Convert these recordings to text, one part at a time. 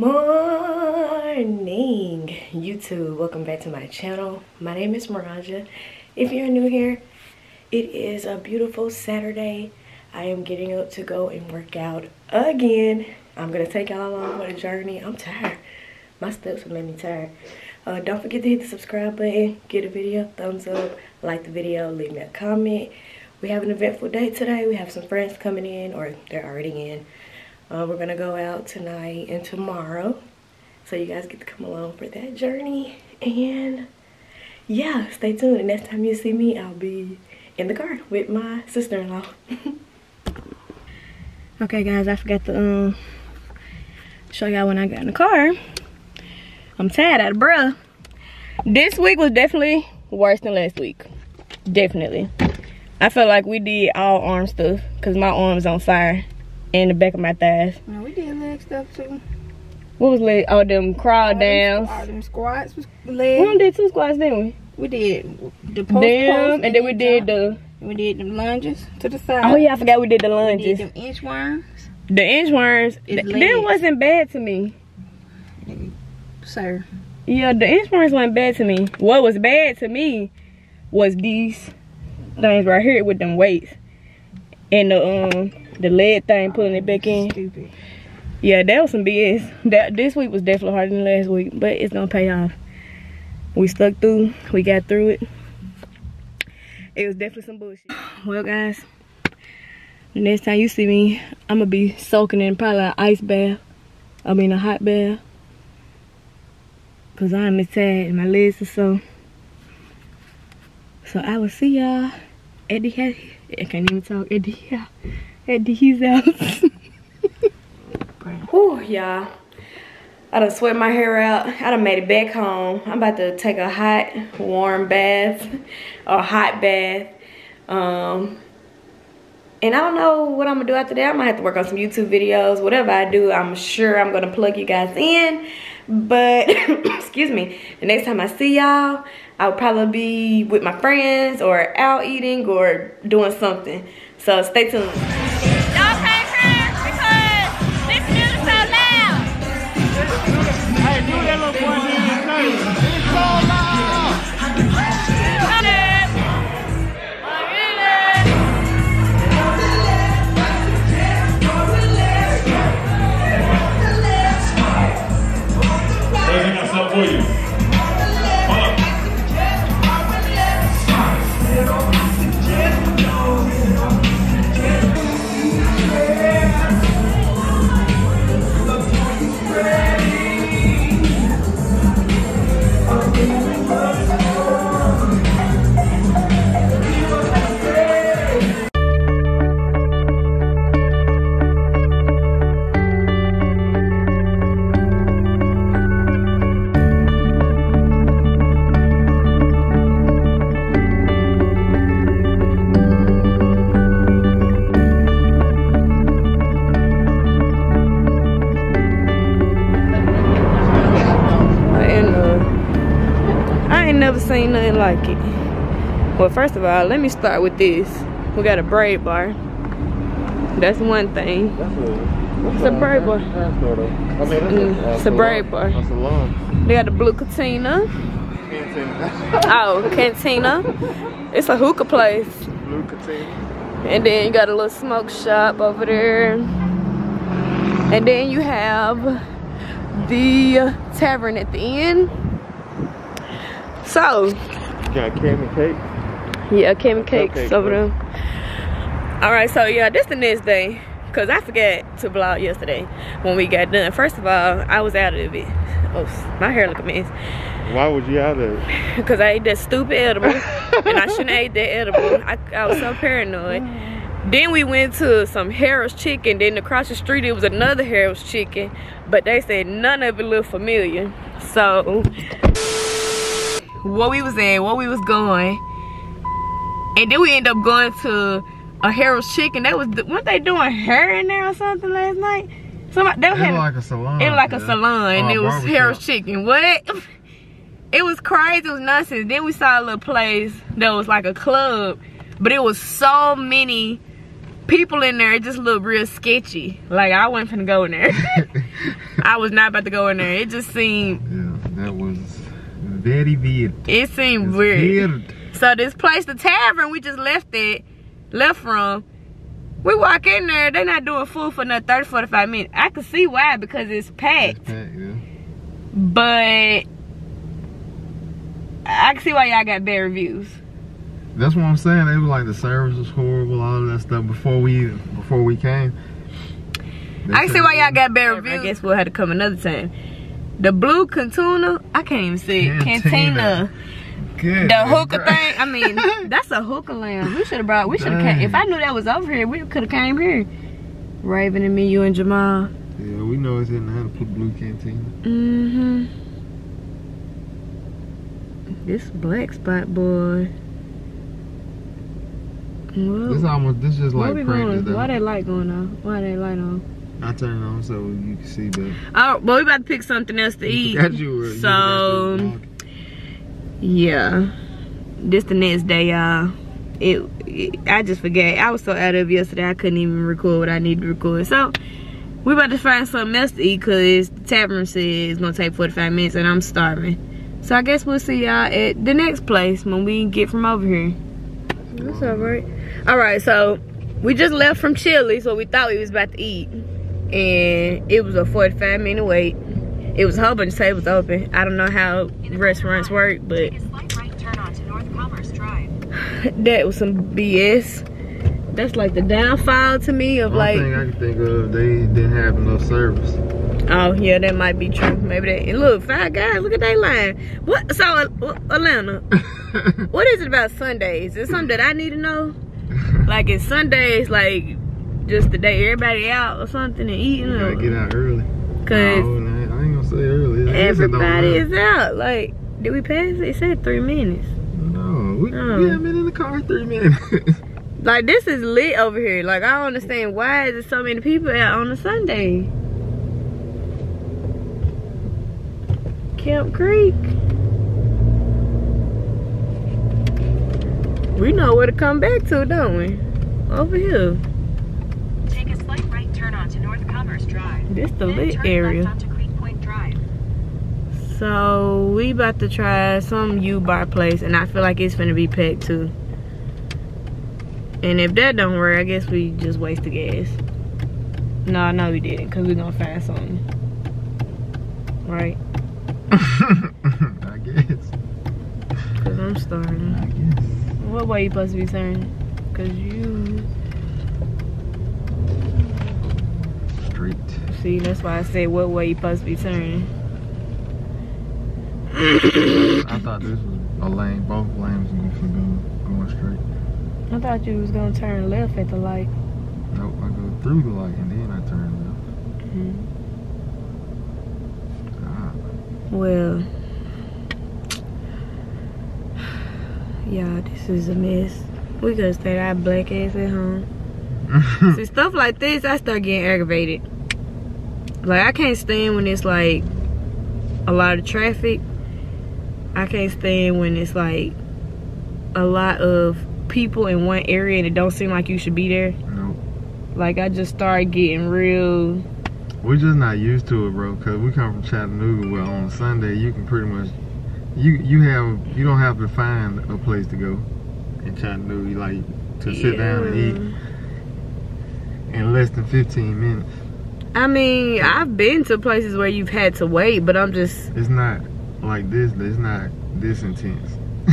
Morning, YouTube. Welcome back to my channel. My name is Marijiah. If you're new here, it is a beautiful Saturday. I am getting up to go and work out again. I'm gonna take y'all along for the journey. I'm tired. My steps have made me tired. Uh, don't forget to hit the subscribe button, get a video thumbs up, like the video, leave me a comment. We have an eventful day today. We have some friends coming in, or they're already in. Uh, we're gonna go out tonight and tomorrow. So you guys get to come along for that journey. And yeah, stay tuned. The next time you see me, I'll be in the car with my sister-in-law. okay guys, I forgot to um, show y'all when I got in the car. I'm tired out of breath. This week was definitely worse than last week. Definitely. I felt like we did all arm stuff because my arm's on fire and the back of my thighs. No, we did leg stuff too. What was leg? Oh, them crawl all downs. Them, all them squats was leg. We only did two squats, didn't we? We did the post Them, post and then we did the. we did them lunges to the side. Oh yeah, I forgot we did the We lunges. did them inchworms. The inchworms. Th- them wasn't bad to me. Sir. Yeah, the inchworms wasn't bad to me. What was bad to me was these things right here with them weights and the um the lead thing pulling it back in. Stupid. Yeah, that was some BS. That this week was definitely harder than last week, but it's gonna pay off. We stuck through. We got through it. It was definitely some bullshit. Well, guys, the next time you see me, I'm gonna be soaking in probably an ice bath. I mean a hot bath. Cause I'm tired and my legs are so. So I will see y'all the I can't even talk at the at. Whew, y'all. I done sweat my hair out. I done made it back home. I'm about to take a hot, warm bath or hot bath. Um, and I don't know what I'm gonna do after that. I might have to work on some YouTube videos. Whatever I do, I'm sure I'm gonna plug you guys in. But, excuse me, the next time I see y'all, I'll probably be with my friends or out eating or doing something. So stay tuned. Ain't nothing like it. Well, first of all, let me start with this. We got a braid bar. That's one thing. That's a, It's a braid bar. That's sort of. I mean, Mm, it's a braid bar. A. They got the blue cantina. Can't say that. Oh, cantina. It's a hookah place. Blue Katina. And then you got a little smoke shop over there. And then you have the tavern at the end. So, Got candy cake. Yeah, Kim Cakes Cupcake over there. All right, so yeah, this the next day. Cause I forgot to vlog yesterday when we got done. First of all, I was out of it. Oh, my hair look a mess. Why would you out of it? Cause I ate that stupid edible, and I shouldn't have ate that edible. I, I was so paranoid. Then we went to some Harold's Chicken. Then across the street it was another Harold's Chicken, but they said none of it looked familiar. So what we was at, what we was going, and then we end up going to a Harold's Chicken. That was weren't they doing hair in there or something last night? Somebody they It's had like a salon. it was like a yeah. salon and oh, Or it was. Harold's Chicken. What? It was crazy. It was nonsense. Then we saw a little place that was like a club, but it was so many people in there. It just looked real sketchy. Like I wasn't finna go in there. I was not about to go in there. It just seemed, Yeah, was very weird. it seemed It's weird. weird. So this place, the tavern we just left it, left from, we walk in there, they not doing food for another 30, 45 minutes. I can see why, because it's packed. It's packed, yeah. But I can see why y'all got bad reviews. That's what I'm saying. They were like the service was horrible, all of that stuff before we before we came. They I can see why y'all got bad reviews. I guess we'll have to come another time. The blue cantuna, I can't even see it. Cantina. Cantina. Good. The hookah thing, I mean, that's a hookah lounge. We should have brought, we should have came. If I knew that was over here, we could have came here. Raven and me, you and Jamal. Yeah, we know it's in the blue cantina. Mm-hmm. This black spot, boy. Whoa. This almost this just like we practice. going? Why that light going on? Why that light on? I turn it on so you can see better. Oh, well, we about to pick something else to eat. You so, you yeah. This the next day, y'all. It, it, I just forget. I was so out of yesterday, I couldn't even record what I needed to record. So, we about to find something else to eat because the tavern says it's gonna take 45 minutes and I'm starving. So I guess we'll see y'all at the next place when we get from over here. That's alright. Alright, so we just left from Chili, so we thought we was about to eat. And it was a 45 minute wait. It was a whole bunch of tables open. I don't know how restaurants work, but Take a slight right turn onto North Commerce Drive. that was some BS. That's like the downfall to me of One like, thing I can think of, they didn't have enough service. oh yeah, that might be true. Maybe that. And look, five guys, look at that line. What? So uh, Atlanta, what is it about Sundays? Is it something that I need to know? Like it's Sundays like just the day everybody out or something and eating? You gotta Or, get out early. Cause No, I ain't gonna say early. Everybody is out. Like, did we pass it? It said three minutes. No, we, Oh. we haven't been in the car three minutes. Like this is lit over here. Like I don't understand why is there so many people out on a Sunday. Camp Creek. We know where to come back to, don't we? Over here. Take a slight right turn onto North Commerce Drive. This the lit area. left onto Creek Point Drive. So we about to try some U bar place and I feel like it's gonna be packed too. And if that don't work, I guess we just waste the gas. No, no we didn't, cause we're gonna find something. Right? I guess. Cause I'm starving. I guess. What way you supposed to be turning? Cause you Straight. See, that's why I said what way you supposed to be turning. I thought this was a lane. Both lanes going for going, going straight. I thought you was gonna turn left at the light. Nope, I go through the light and then I turn left. Ah. Well, yeah, this is a mess. We could stayed our black ass at home. See, stuff like this, I start getting aggravated. Like, I can't stand when it's like a lot of traffic. I can't stand when it's like a lot of people in one area and it don't seem like you should be there. nope. Like, I just start getting real. We're just not used to it, bro. Cause we come from Chattanooga, where on Sunday you can pretty much, you you have you don't have to find a place to go in Chattanooga, like to sit down and eat in less than 15 minutes. I mean, I've been to places where you've had to wait, but I'm just It's not like this. It's not this intense.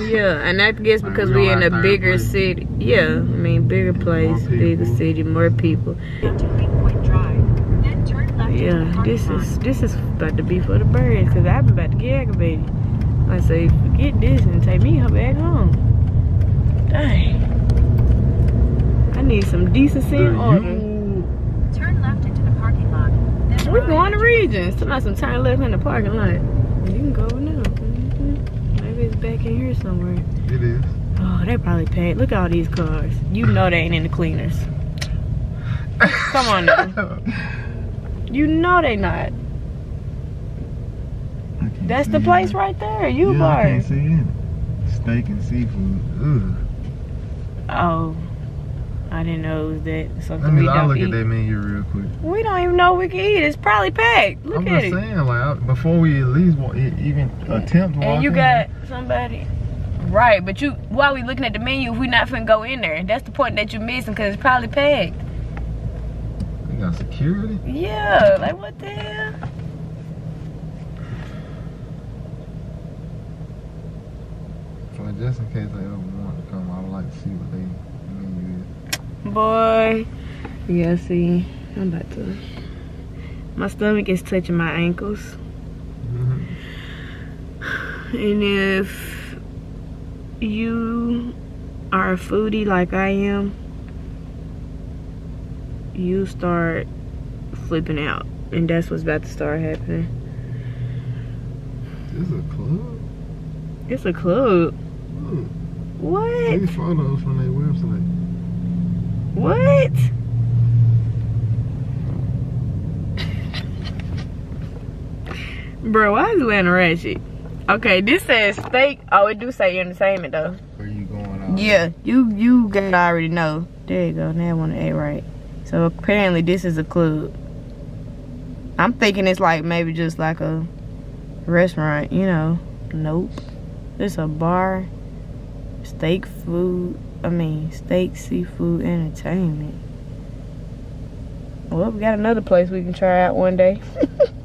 Yeah, and I guess because we we don't in a bigger place. city. Yeah, I mean mm-hmm. bigger place, bigger city, more people. Onto Creek Point Drive. Then turn left into the Yeah, this is this is about to be for the birds because I've been about to get aggravated. I say forget this and take me home back home. Dang, I need some decency and order. U- Turn left into the parking lot. Then We're right going to onto- Regions. Somebody some time left in the parking lot. You can go now. Mhm. Maybe it's back in here somewhere. It is. Oh, they probably paid. Look at all these cars. You know they ain't in the cleaners. Come on now. You know they not. That's see the it. place right there. You yeah, I can't see it. Steak and seafood. Ugh. Oh. I didn't know it was that Let something me we I'll don't look eat. at that menu real quick. We don't even know we can eat. It's probably packed. Look I'm at just it. saying, like, before we at least even attempt And you got somebody. Right, but you while we looking at the menu, we not finna go in there. That's the point that you're missing because it's probably packed. We got security. Yeah, like what the hell? So just in case they ever want to come, I would like to see what they. Boy, yeah. See, I'm about to. My stomach is touching my ankles, Mhm. and if you are a foodie like I am, you start flipping out, and that's what's about to start happening. This is a club. It's a club. What? these photos from their website. What? Bro, why is Atlanta ratchet? Okay, this says steak. Oh, it do say entertainment though. Where you going out? Yeah, you you gotta already know. There you go. Now I want to A right. So apparently this is a club. I'm thinking it's like maybe just like a restaurant, you know. Nope. It's a bar. Steak food. I mean steak seafood entertainment. Well, we got another place we can try out one day.